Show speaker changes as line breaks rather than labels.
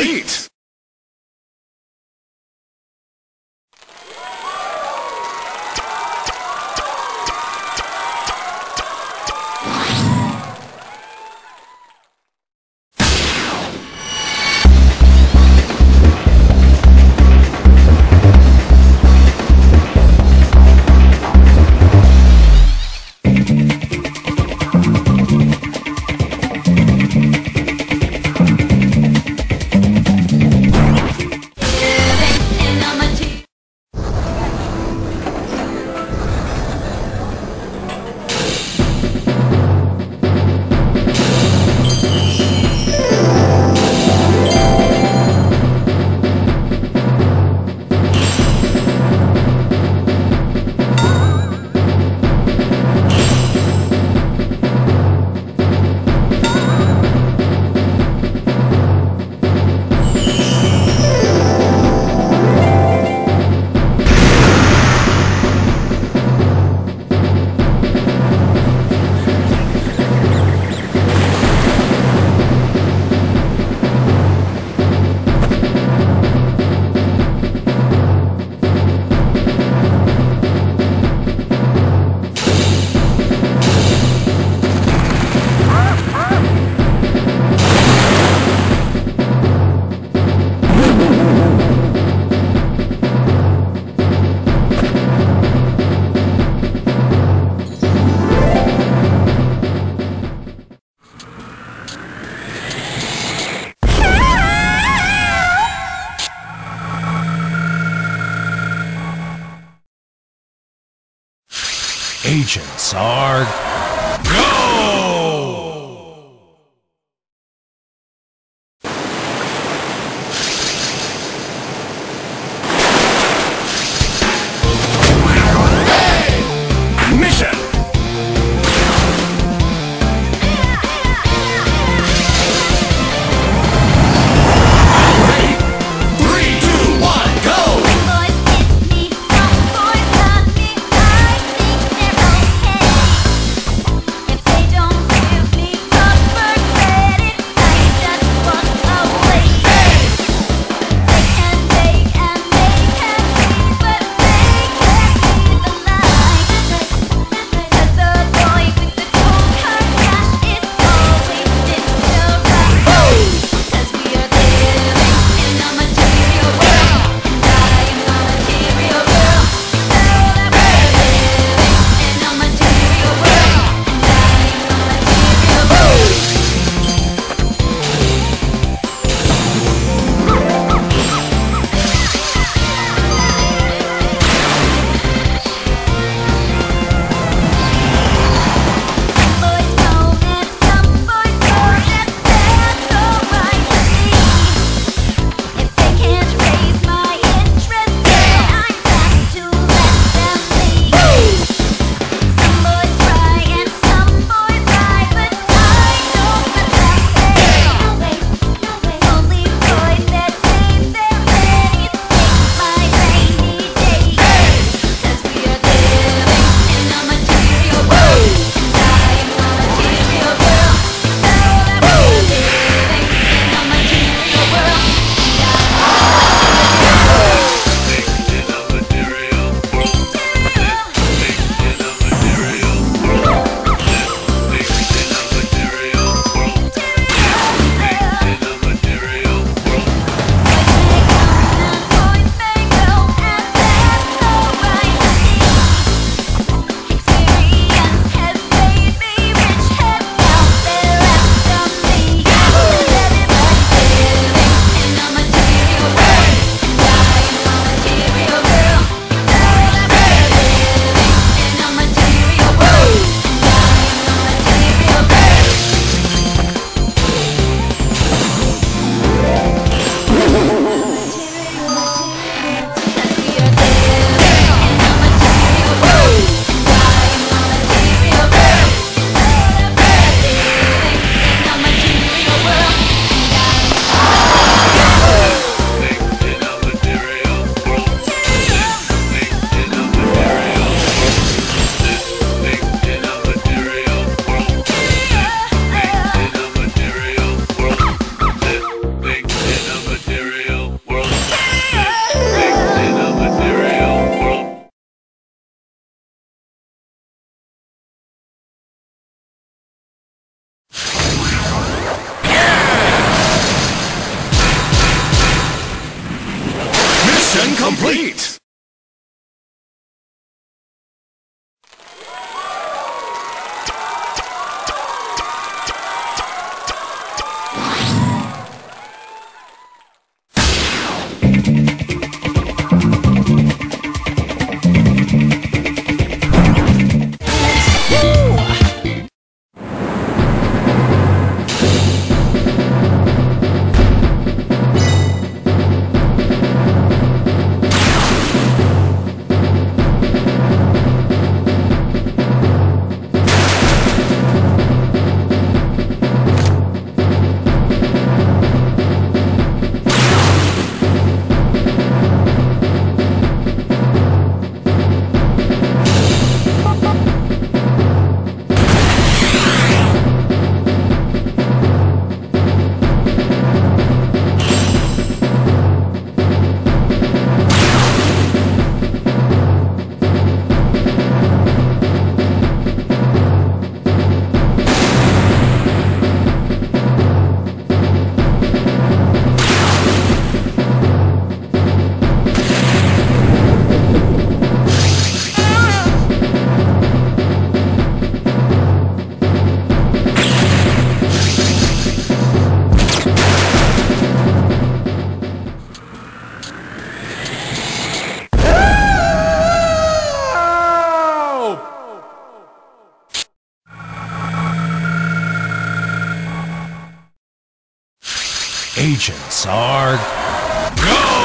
complete!
Agents are
Mission
complete!
Agents are... Go!